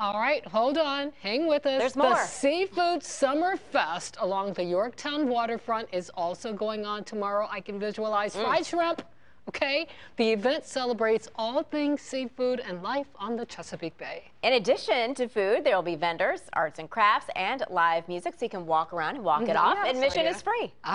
All right, hold on. Hang with us. There's more. the. Seafood Summer Fest along the Yorktown waterfront is also going on tomorrow. I can visualize Mm. fried shrimp. Okay, the event celebrates all things seafood and life on the Chesapeake Bay. In addition to food, there will be vendors, arts and crafts, and live music so you can walk around and walk it mm, off. Admission oh, is free.